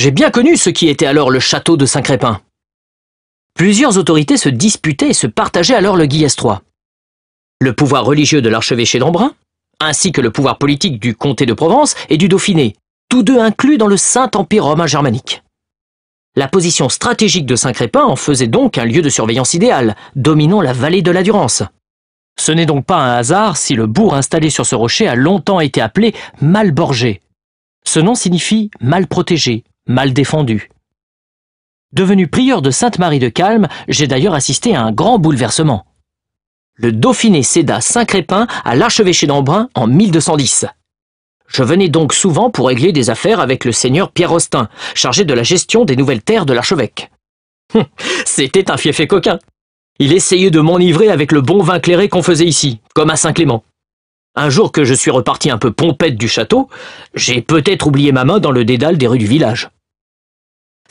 J'ai bien connu ce qui était alors le château de Saint-Crépin. Plusieurs autorités se disputaient et se partageaient alors le Guillestrois. Le pouvoir religieux de l'archevêché d'Embrun, ainsi que le pouvoir politique du comté de Provence et du Dauphiné, tous deux inclus dans le Saint-Empire romain germanique. La position stratégique de Saint-Crépin en faisait donc un lieu de surveillance idéal, dominant la vallée de la Durance. Ce n'est donc pas un hasard si le bourg installé sur ce rocher a longtemps été appelé Malborgé. Ce nom signifie mal protégé, mal défendu. Devenu prieur de Sainte-Marie de Calme, j'ai d'ailleurs assisté à un grand bouleversement. Le Dauphiné céda Saint-Crépin à l'archevêché d'Embrun en 1210. Je venais donc souvent pour régler des affaires avec le seigneur Pierre Rostin, chargé de la gestion des nouvelles terres de l'archevêque. Hum, c'était un fiefé coquin. Il essayait de m'enivrer avec le bon vin clairé qu'on faisait ici, comme à Saint-Clément. Un jour que je suis reparti un peu pompette du château, j'ai peut-être oublié ma main dans le dédale des rues du village.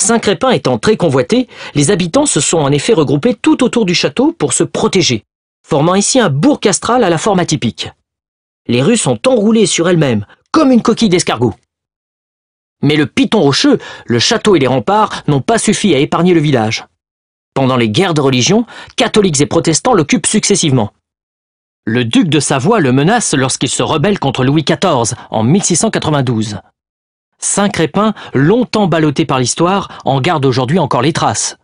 Saint-Crépin étant très convoité, les habitants se sont en effet regroupés tout autour du château pour se protéger, formant ici un bourg castral à la forme atypique. Les rues sont enroulées sur elles-mêmes, comme une coquille d'escargot. Mais le piton rocheux, le château et les remparts n'ont pas suffi à épargner le village. Pendant les guerres de religion, catholiques et protestants l'occupent successivement. Le duc de Savoie le menace lorsqu'il se rebelle contre Louis XIV en 1692. Saint-Crépin, longtemps ballotté par l'histoire, en garde aujourd'hui encore les traces.